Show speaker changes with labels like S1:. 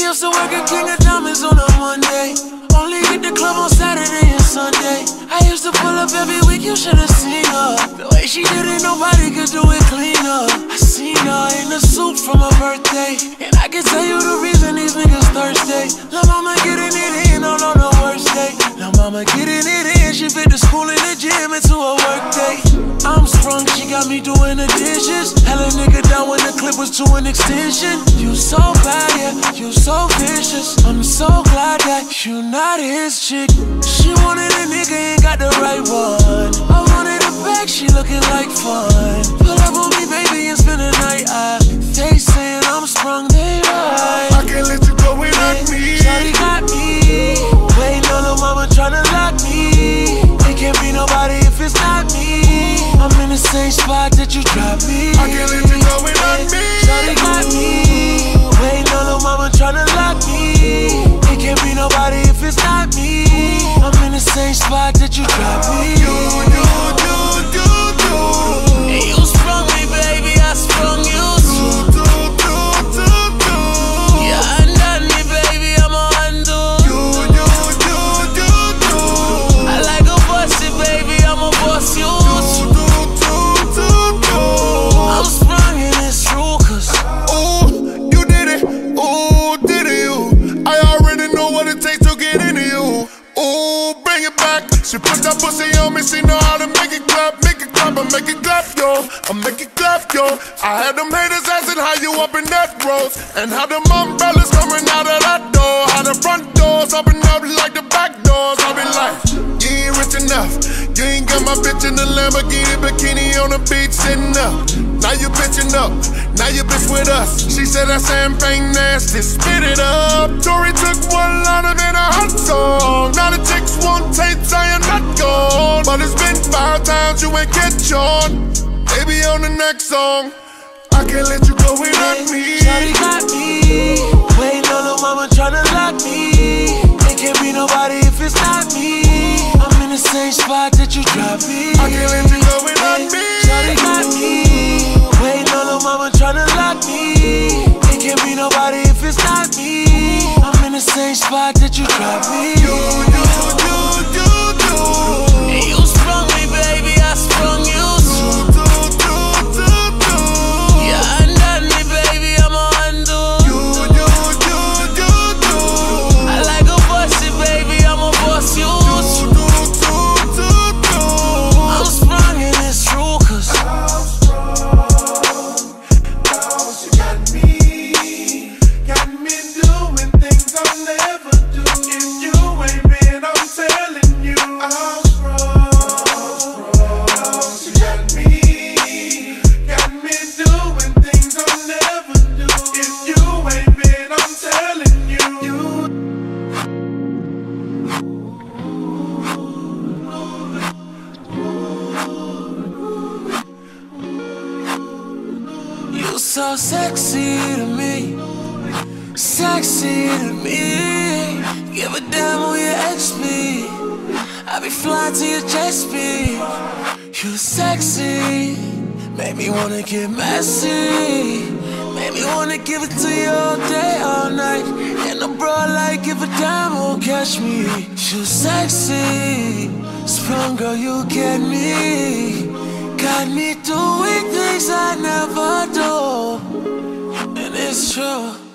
S1: used to work at King of Diamonds on a Monday. Only hit the club on Saturday and Sunday. I used to pull up every week, you should've seen her. The way she did it, nobody could do it cleaner. I seen her in a suit from her birthday. And I can tell you the reason these niggas thirsty. La mama getting it in on, on the worst day. La mama getting it in, she fit the school and the gym into a work day. I'm sprung, she got me doing the dishes. Hell a nigga down when the clip was to an extension. You so bad, yeah, you so vicious. I'm so glad that you not his chick. She wanted a nigga, ain't got the right one. Same spot that you dropped me.
S2: I can't let you go without me. Back. She put that pussy on me. She know how to make it clap, make it clap, I make it clap, yo. I make it clap, yo. I had them haters asking how you up in that Rolls, and how them umbrellas coming out of that door. How the front doors open up like the back doors. I be like, you in the Lamborghini bikini on the beach sitting up. Now you bitching up, now you bitch with us. She said that champagne nasty, spit it up. Tory took one line of in a hot song. Now the chicks want tapes, I am not gone. But it's been five times you ain't catch on. Baby on the next song. I can't let you go without me.
S1: Shawty got me. Waiting spot that you dropped me.
S2: I can't let you go without me.
S1: Shawty got me. Waiting on the mama tryna lock me. It can't be nobody if it's not me. I'm in the same spot that you dropped me.
S2: You, you, you, you,
S1: so sexy to me. Sexy to me. Give a damn who your ex be. I be flying to your jet speed. You're sexy. Make me wanna get messy. Make me wanna give it to you all day, all night. And a bro like give a damn who'll catch me. You're sexy. Sprung girl, you get me. Got me doing things I never do. And it's true.